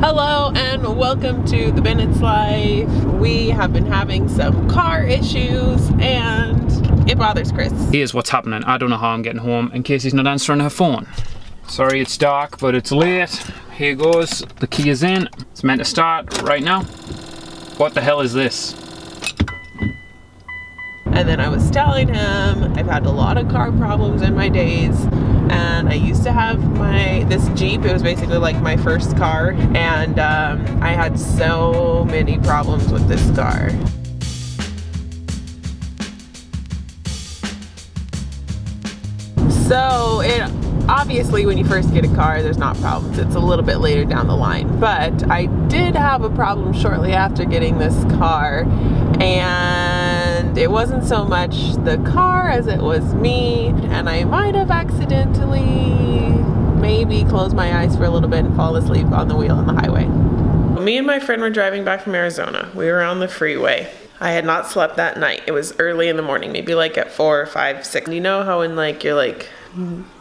Hello and welcome to the Bennetts Life. We have been having some car issues and it bothers Chris. Here's what's happening. I don't know how I'm getting home in KC's not answering her phone. Sorry it's dark, but it's late. Here goes. The key is in. It's meant to start right now. What the hell is this? And then I was telling him I've had a lot of car problems in my days and I used to have my this Jeep it was basically like my first car and um, I had so many problems with this car. So it obviously when you first get a car there's not problems. It's a little bit later down the line. But I did have a problem shortly after getting this car and it wasn't so much the car as it was me and I might have accidentally maybe closed my eyes for a little bit and fall asleep on the wheel on the highway. Me and my friend were driving back from Arizona. We were on the freeway. I had not slept that night. It was early in the morning, maybe like at four or five, six. You know how when like you're like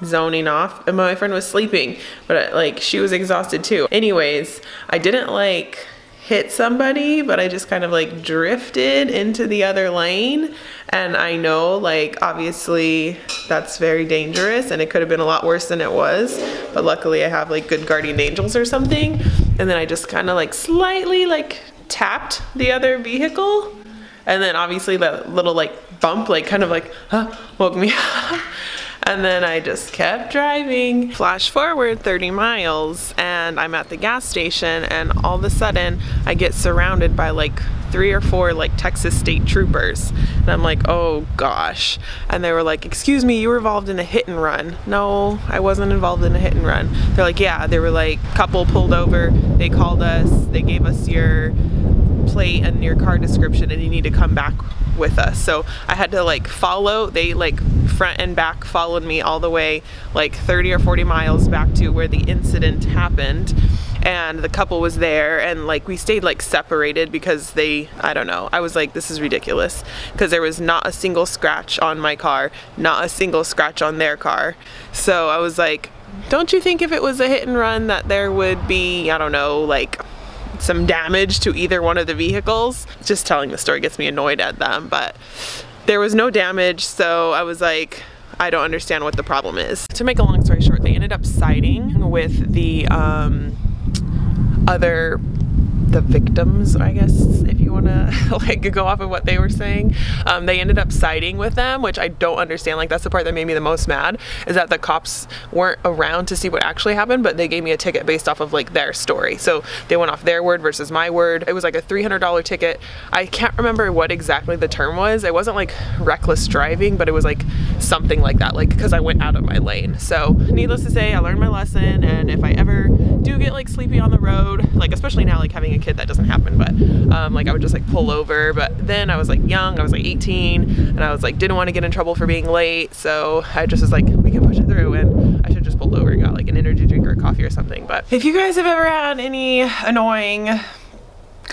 zoning off and my friend was sleeping, but like she was exhausted too. Anyways, I didn't like hit somebody, but I just kind of like drifted into the other lane. And I know like obviously that's very dangerous and it could have been a lot worse than it was. But luckily I have like good guardian angels or something. And then I just kind of like slightly like tapped the other vehicle. And then obviously that little like bump like kind of like huh, woke me up. And then I just kept driving. Flash forward 30 miles and I'm at the gas station and all of a sudden I get surrounded by like three or four like Texas state troopers. And I'm like, oh gosh. And they were like, excuse me, you were involved in a hit and run. No, I wasn't involved in a hit and run. They're like, yeah, they were like, couple pulled over, they called us, they gave us your plate and your car description and you need to come back with us. So I had to like follow, they like front and back followed me all the way like 30 or 40 miles back to where the incident happened. And the couple was there and like we stayed like separated because they I don't know I was like this is ridiculous. Because there was not a single scratch on my car not a single scratch on their car. So I was like don't you think if it was a hit and run that there would be I don't know like some damage to either one of the vehicles. Just telling the story gets me annoyed at them, but there was no damage, so I was like, I don't understand what the problem is. To make a long story short, they ended up siding with the um, other the victims, I guess, if you want to like go off of what they were saying. Um, they ended up siding with them, which I don't understand. Like that's the part that made me the most mad is that the cops weren't around to see what actually happened, but they gave me a ticket based off of like their story. So they went off their word versus my word. It was like a $300 ticket. I can't remember what exactly the term was. It wasn't like reckless driving, but it was like something like that, like because I went out of my lane. So needless to say, I learned my lesson, and if I ever do get like sleepy on the road, like especially now like having a kid that doesn't happen, but um, like I would just like pull over. But then I was like young, I was like 18, and I was like didn't want to get in trouble for being late, so I just was like we can push it through, and I should just pull over and got like an energy drink or coffee or something. But if you guys have ever had any annoying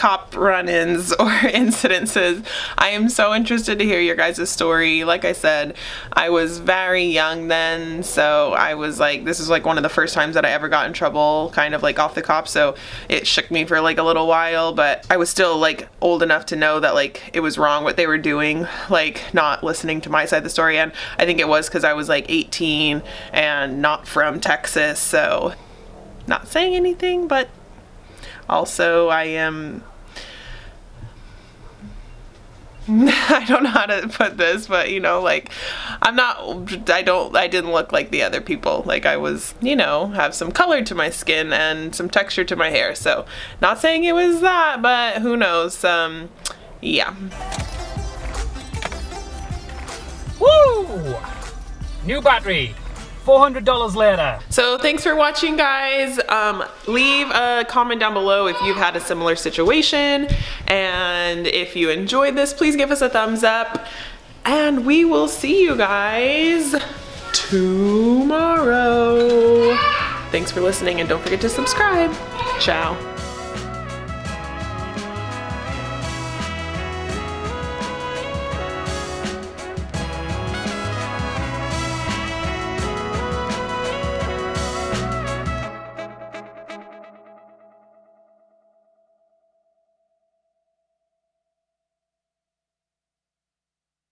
cop run-ins or incidences. I am so interested to hear your guys' story. Like I said, I was very young then, so I was like, this is like one of the first times that I ever got in trouble, kind of like off the cop, so it shook me for like a little while, but I was still like old enough to know that like it was wrong what they were doing, like not listening to my side of the story, and I think it was because I was like 18 and not from Texas, so not saying anything, but also, I am I don't know how to put this, but you know, like I'm not I don't I didn't look like the other people. Like I was, you know, have some color to my skin and some texture to my hair. So, not saying it was that, but who knows. Um yeah. Woo! New battery. $400 later. So thanks for watching guys. Um, leave a comment down below if you've had a similar situation. And if you enjoyed this, please give us a thumbs up. And we will see you guys tomorrow. Thanks for listening and don't forget to subscribe. Ciao.